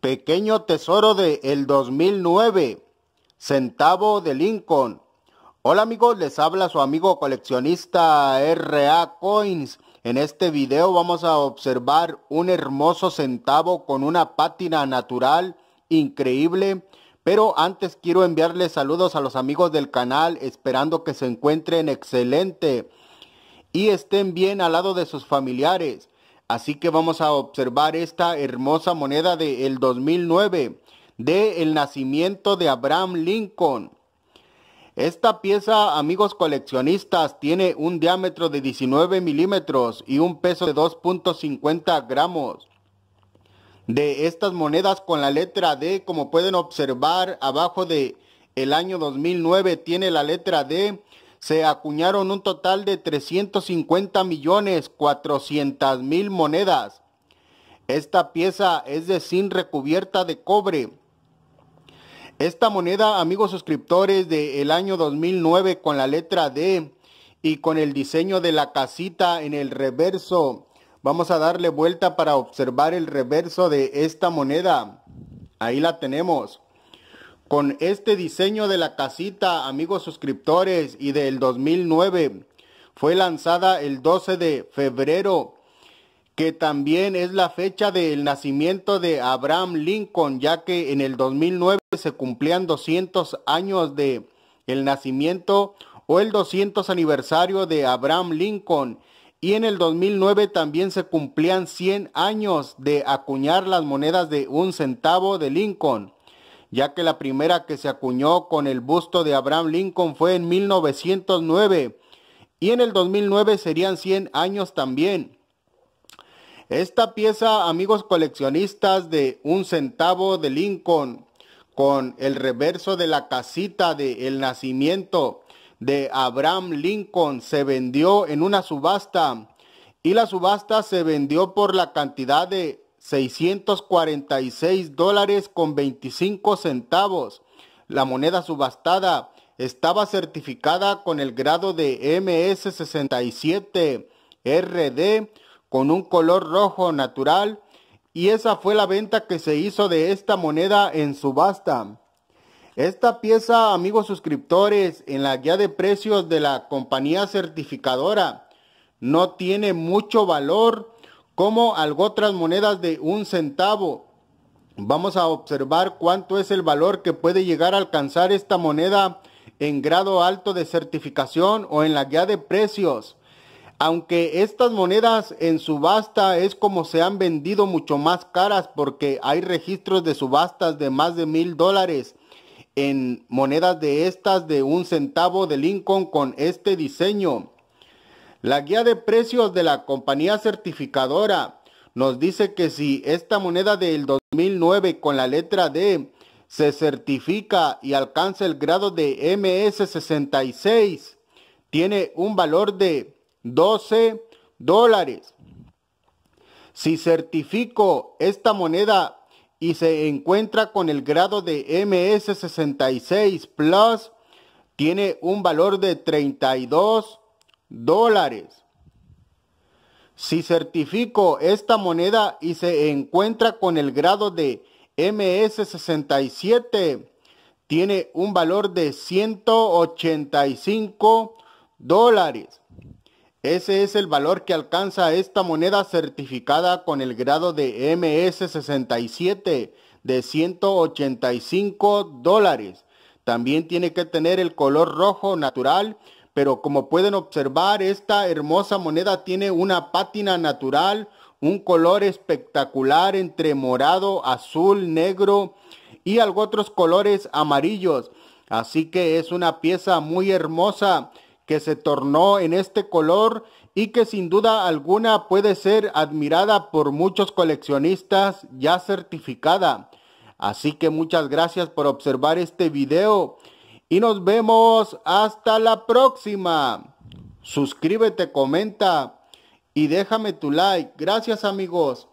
Pequeño tesoro de el 2009. Centavo de Lincoln. Hola amigos, les habla su amigo coleccionista RA Coins. En este video vamos a observar un hermoso centavo con una pátina natural increíble. Pero antes quiero enviarles saludos a los amigos del canal esperando que se encuentren excelente y estén bien al lado de sus familiares. Así que vamos a observar esta hermosa moneda del el 2009 de el nacimiento de Abraham Lincoln. Esta pieza, amigos coleccionistas, tiene un diámetro de 19 milímetros y un peso de 2.50 gramos. De estas monedas con la letra D, como pueden observar abajo de el año 2009 tiene la letra D, se acuñaron un total de 350 millones 400 mil monedas. Esta pieza es de zinc recubierta de cobre esta moneda, amigos suscriptores del año 2009 con la letra D y con el diseño de la casita en el reverso. Vamos a darle vuelta para observar el reverso de esta moneda. Ahí la tenemos. Con este diseño de la casita, amigos suscriptores, y del 2009, fue lanzada el 12 de febrero que también es la fecha del nacimiento de Abraham Lincoln, ya que en el 2009 se cumplían 200 años de el nacimiento o el 200 aniversario de Abraham Lincoln. Y en el 2009 también se cumplían 100 años de acuñar las monedas de un centavo de Lincoln, ya que la primera que se acuñó con el busto de Abraham Lincoln fue en 1909 y en el 2009 serían 100 años también. Esta pieza, amigos coleccionistas, de un centavo de Lincoln, con el reverso de la casita de el nacimiento de Abraham Lincoln, se vendió en una subasta y la subasta se vendió por la cantidad de 646 dólares con 25 centavos. La moneda subastada estaba certificada con el grado de MS67 RD con un color rojo natural y esa fue la venta que se hizo de esta moneda en subasta. Esta pieza, amigos suscriptores, en la guía de precios de la compañía certificadora, no tiene mucho valor como otras monedas de un centavo. Vamos a observar cuánto es el valor que puede llegar a alcanzar esta moneda en grado alto de certificación o en la guía de precios aunque estas monedas en subasta es como se han vendido mucho más caras porque hay registros de subastas de más de mil dólares en monedas de estas de un centavo de Lincoln con este diseño. La guía de precios de la compañía certificadora nos dice que si esta moneda del 2009 con la letra D se certifica y alcanza el grado de MS66, tiene un valor de 12 dólares. Si certifico esta moneda y se encuentra con el grado de MS66 Plus, tiene un valor de 32 dólares. Si certifico esta moneda y se encuentra con el grado de MS67, tiene un valor de 185 dólares. Ese es el valor que alcanza esta moneda certificada con el grado de MS67 de 185 dólares. También tiene que tener el color rojo natural, pero como pueden observar, esta hermosa moneda tiene una pátina natural, un color espectacular entre morado, azul, negro y algo otros colores amarillos. Así que es una pieza muy hermosa que se tornó en este color y que sin duda alguna puede ser admirada por muchos coleccionistas ya certificada. Así que muchas gracias por observar este video y nos vemos hasta la próxima. Suscríbete, comenta y déjame tu like. Gracias amigos.